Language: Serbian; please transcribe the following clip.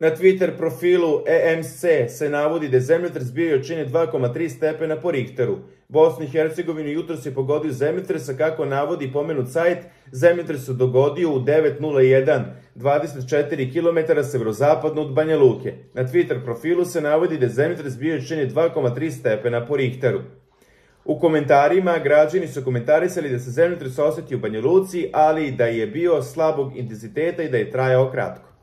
Na Twitter profilu EMC se navodi da je zemljotres bio jačine 2,3 stepena po Richteru. Bosni i Hercegovini jutro se pogodio zemljotres, a kako navodi pomenut sajt, zemljotres se dogodio u 9.01, 24 km severozapadno od Banja Luke. Na Twitter profilu se navodi da je zemljotres bio jačine 2,3 stepena po Richteru. U komentarima građani su komentarisali da se zemljotres osjeti u Banja Luci, ali da je bio slabog intenziteta i da je trajao kratko.